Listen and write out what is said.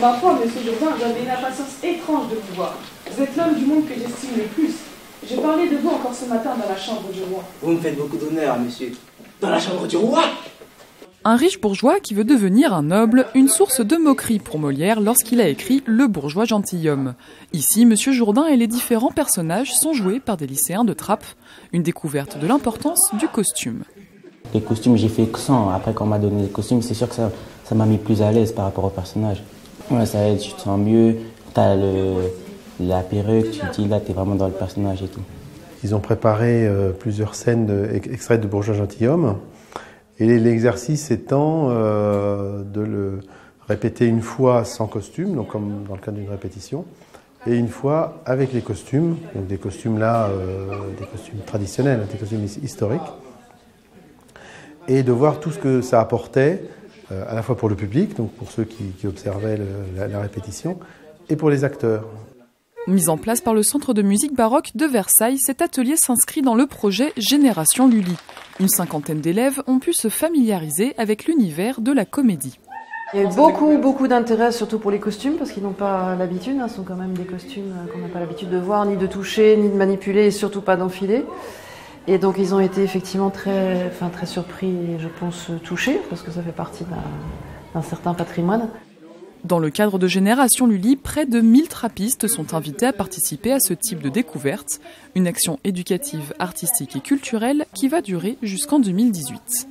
Ma foi, monsieur Jourdain, j'avais une impatience étrange de vous voir. Vous êtes l'homme du monde que j'estime le plus. J'ai parlé de vous encore ce matin dans la chambre du roi. Vous me faites beaucoup d'honneur, monsieur. Dans la chambre du roi? Un riche bourgeois qui veut devenir un noble, une source de moquerie pour Molière lorsqu'il a écrit Le bourgeois gentilhomme. Ici, Monsieur Jourdain et les différents personnages sont joués par des lycéens de Trappes, une découverte de l'importance du costume. Les costumes, j'ai fait que 100. Après, quand on m'a donné les costumes, c'est sûr que ça ça m'a mis plus à l'aise par rapport au personnage. Ouais, ça aide, tu te sens mieux, t'as le, la perruque, tu te dis là, t'es vraiment dans le personnage et tout. Ils ont préparé euh, plusieurs scènes de, extraites de Bourgeois gentilhomme. Et l'exercice étant euh, de le répéter une fois sans costume, donc comme dans le cadre d'une répétition, et une fois avec les costumes, donc des costumes là, euh, des costumes traditionnels, des costumes historiques, et de voir tout ce que ça apportait, à la fois pour le public, donc pour ceux qui, qui observaient le, la, la répétition, et pour les acteurs. Mis en place par le Centre de musique baroque de Versailles, cet atelier s'inscrit dans le projet Génération Lully. Une cinquantaine d'élèves ont pu se familiariser avec l'univers de la comédie. Il y a eu beaucoup, beaucoup d'intérêt, surtout pour les costumes, parce qu'ils n'ont pas l'habitude. Hein, ce sont quand même des costumes qu'on n'a pas l'habitude de voir, ni de toucher, ni de manipuler, et surtout pas d'enfiler. Et donc ils ont été effectivement très, très surpris et je pense touchés, parce que ça fait partie d'un certain patrimoine. Dans le cadre de Génération Lully, près de 1000 trappistes sont invités à participer à ce type de découverte, une action éducative, artistique et culturelle qui va durer jusqu'en 2018.